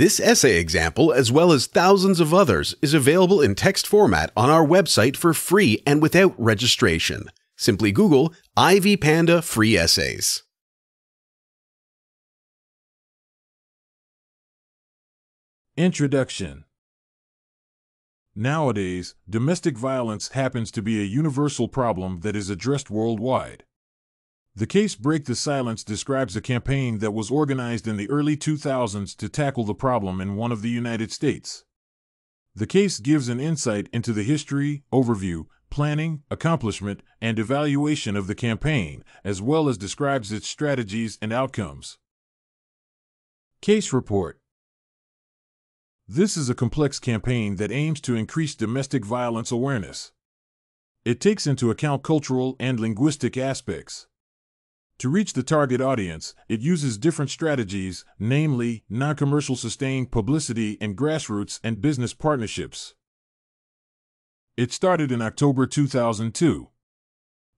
This essay example, as well as thousands of others, is available in text format on our website for free and without registration. Simply Google Ivy Panda Free Essays. Introduction Nowadays, domestic violence happens to be a universal problem that is addressed worldwide. The case Break the Silence describes a campaign that was organized in the early 2000s to tackle the problem in one of the United States. The case gives an insight into the history, overview, planning, accomplishment, and evaluation of the campaign, as well as describes its strategies and outcomes. Case Report This is a complex campaign that aims to increase domestic violence awareness. It takes into account cultural and linguistic aspects. To reach the target audience, it uses different strategies, namely non commercial sustained publicity and grassroots and business partnerships. It started in October 2002.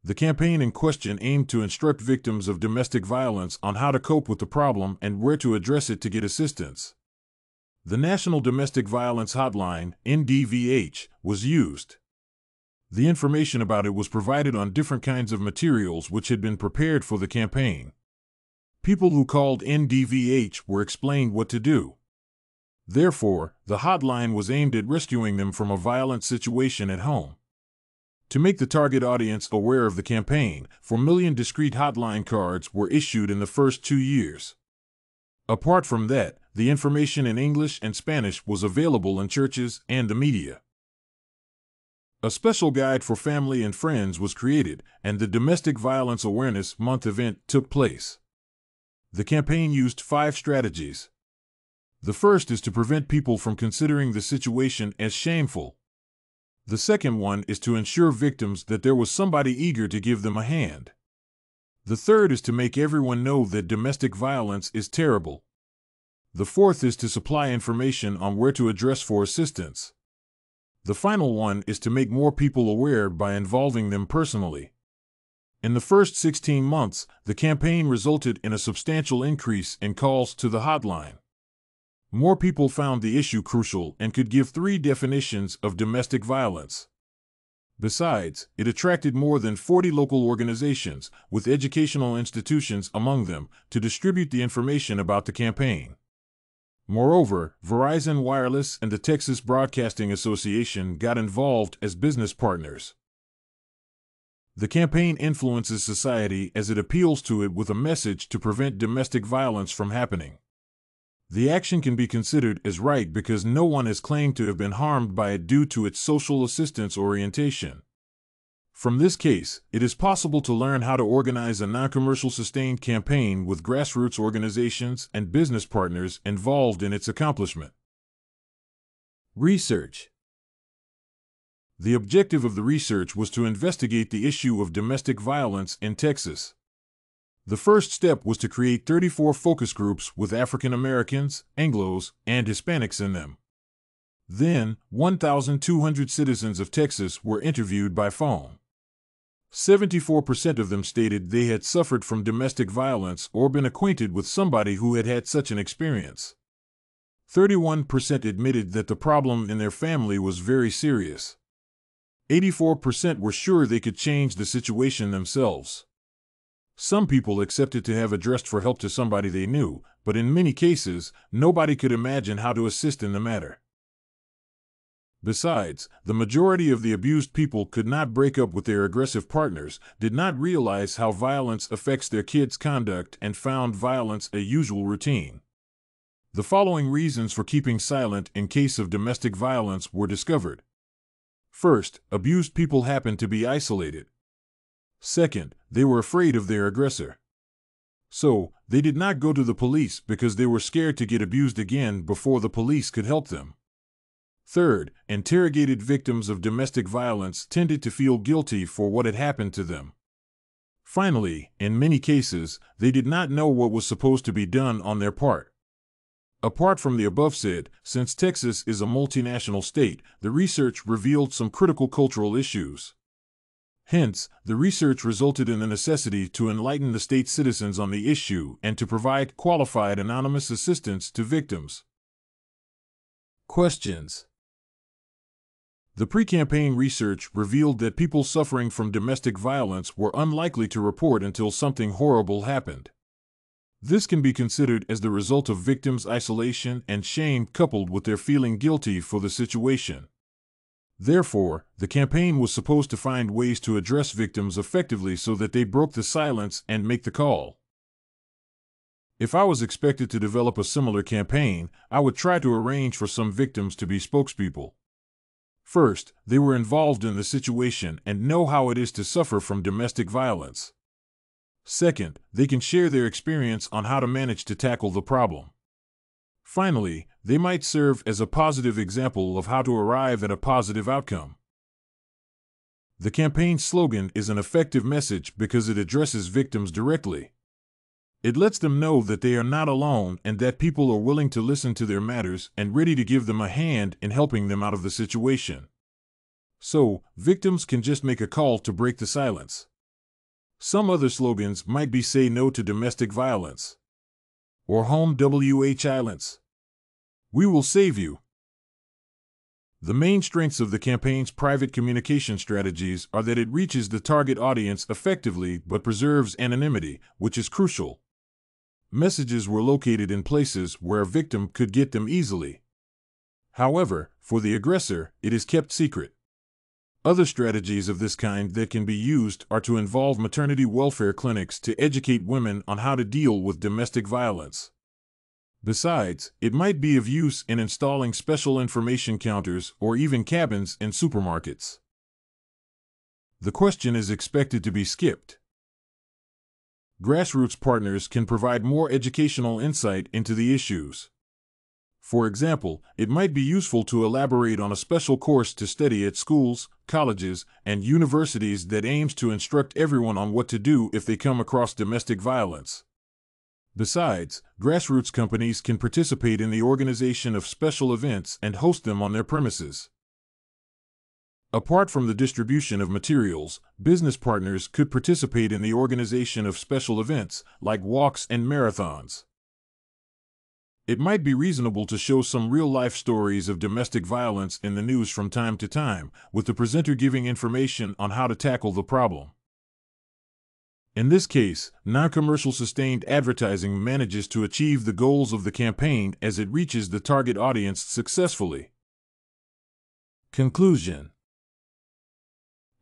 The campaign in question aimed to instruct victims of domestic violence on how to cope with the problem and where to address it to get assistance. The National Domestic Violence Hotline, NDVH, was used. The information about it was provided on different kinds of materials which had been prepared for the campaign. People who called NDVH were explained what to do. Therefore, the hotline was aimed at rescuing them from a violent situation at home. To make the target audience aware of the campaign, 4 million discreet hotline cards were issued in the first two years. Apart from that, the information in English and Spanish was available in churches and the media. A special guide for family and friends was created, and the Domestic Violence Awareness Month event took place. The campaign used five strategies. The first is to prevent people from considering the situation as shameful. The second one is to ensure victims that there was somebody eager to give them a hand. The third is to make everyone know that domestic violence is terrible. The fourth is to supply information on where to address for assistance. The final one is to make more people aware by involving them personally. In the first 16 months, the campaign resulted in a substantial increase in calls to the hotline. More people found the issue crucial and could give three definitions of domestic violence. Besides, it attracted more than 40 local organizations, with educational institutions among them, to distribute the information about the campaign. Moreover, Verizon Wireless and the Texas Broadcasting Association got involved as business partners. The campaign influences society as it appeals to it with a message to prevent domestic violence from happening. The action can be considered as right because no one has claimed to have been harmed by it due to its social assistance orientation. From this case, it is possible to learn how to organize a non commercial sustained campaign with grassroots organizations and business partners involved in its accomplishment. Research The objective of the research was to investigate the issue of domestic violence in Texas. The first step was to create 34 focus groups with African Americans, Anglos, and Hispanics in them. Then, 1,200 citizens of Texas were interviewed by phone. 74% of them stated they had suffered from domestic violence or been acquainted with somebody who had had such an experience. 31% admitted that the problem in their family was very serious. 84% were sure they could change the situation themselves. Some people accepted to have addressed for help to somebody they knew, but in many cases, nobody could imagine how to assist in the matter. Besides, the majority of the abused people could not break up with their aggressive partners, did not realize how violence affects their kids' conduct, and found violence a usual routine. The following reasons for keeping silent in case of domestic violence were discovered. First, abused people happened to be isolated. Second, they were afraid of their aggressor. So, they did not go to the police because they were scared to get abused again before the police could help them. Third, interrogated victims of domestic violence tended to feel guilty for what had happened to them. Finally, in many cases, they did not know what was supposed to be done on their part. Apart from the above said, since Texas is a multinational state, the research revealed some critical cultural issues. Hence, the research resulted in the necessity to enlighten the state citizens on the issue and to provide qualified anonymous assistance to victims. Questions The pre campaign research revealed that people suffering from domestic violence were unlikely to report until something horrible happened. This can be considered as the result of victims' isolation and shame coupled with their feeling guilty for the situation. Therefore, the campaign was supposed to find ways to address victims effectively so that they broke the silence and make the call. If I was expected to develop a similar campaign, I would try to arrange for some victims to be spokespeople. First, they were involved in the situation and know how it is to suffer from domestic violence. Second, they can share their experience on how to manage to tackle the problem. Finally, they might serve as a positive example of how to arrive at a positive outcome. The campaign slogan is an effective message because it addresses victims directly. It lets them know that they are not alone and that people are willing to listen to their matters and ready to give them a hand in helping them out of the situation. So, victims can just make a call to break the silence. Some other slogans might be Say No to Domestic Violence or Home WH Islands. We will save you. The main strengths of the campaign's private communication strategies are that it reaches the target audience effectively but preserves anonymity, which is crucial. Messages were located in places where a victim could get them easily. However, for the aggressor, it is kept secret. Other strategies of this kind that can be used are to involve maternity welfare clinics to educate women on how to deal with domestic violence. Besides, it might be of use in installing special information counters or even cabins in supermarkets. The question is expected to be skipped. Grassroots partners can provide more educational insight into the issues. For example, it might be useful to elaborate on a special course to study at schools, colleges, and universities that aims to instruct everyone on what to do if they come across domestic violence. Besides, grassroots companies can participate in the organization of special events and host them on their premises. Apart from the distribution of materials, business partners could participate in the organization of special events, like walks and marathons. It might be reasonable to show some real life stories of domestic violence in the news from time to time, with the presenter giving information on how to tackle the problem. In this case, non commercial sustained advertising manages to achieve the goals of the campaign as it reaches the target audience successfully. Conclusion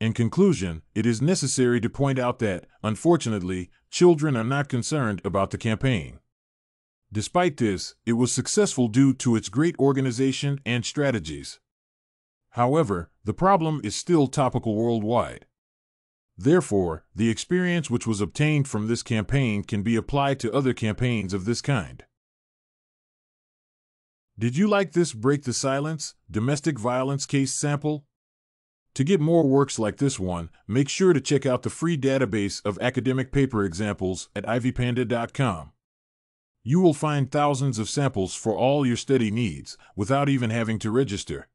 In conclusion, it is necessary to point out that, unfortunately, children are not concerned about the campaign. Despite this, it was successful due to its great organization and strategies. However, the problem is still topical worldwide. Therefore, the experience which was obtained from this campaign can be applied to other campaigns of this kind. Did you like this Break the Silence domestic violence case sample? To get more works like this one, make sure to check out the free database of academic paper examples at ivypanda.com. You will find thousands of samples for all your study needs without even having to register.